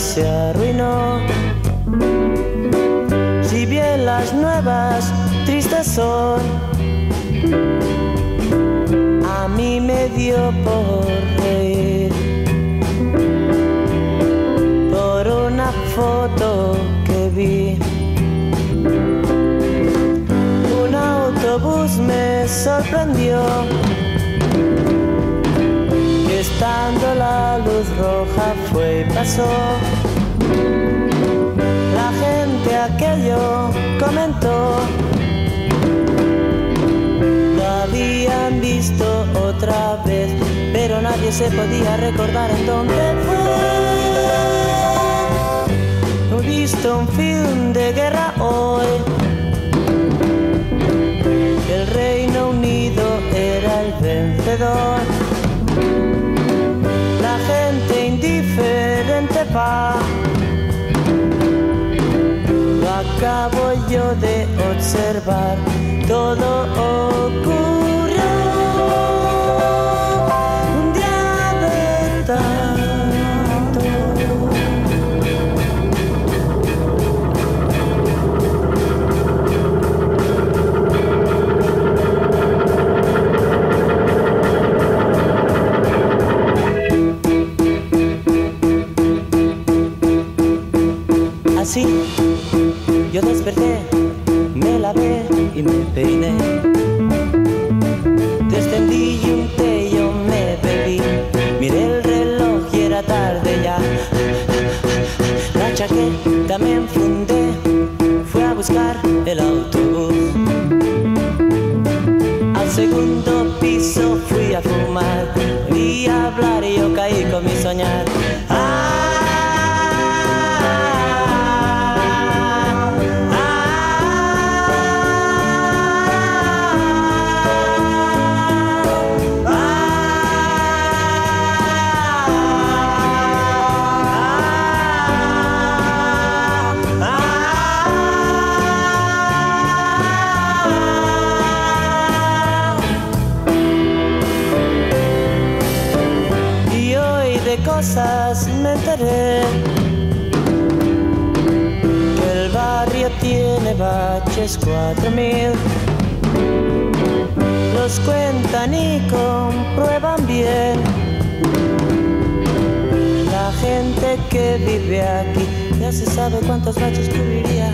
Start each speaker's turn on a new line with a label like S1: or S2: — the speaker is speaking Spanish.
S1: se arruinó. Si bien las nuevas tristes son, a mí me dio por reír por una foto que vi. Un autobús me sorprendió estando la luz roja fue y pasó. La gente aquello comentó. Lo habían visto otra vez, pero nadie se podía recordar en dónde fue. He visto un film de guerra hoy. Acabo yo de observar, todo desperté, me lavé y me peiné. Descendí y un yo me bebí. Miré el reloj y era tarde ya. La chaqueta me de cosas me enteré que el barrio tiene baches cuatro mil. Los cuentan y comprueban bien. La gente que vive aquí ya se sabe cuántos baches cubriría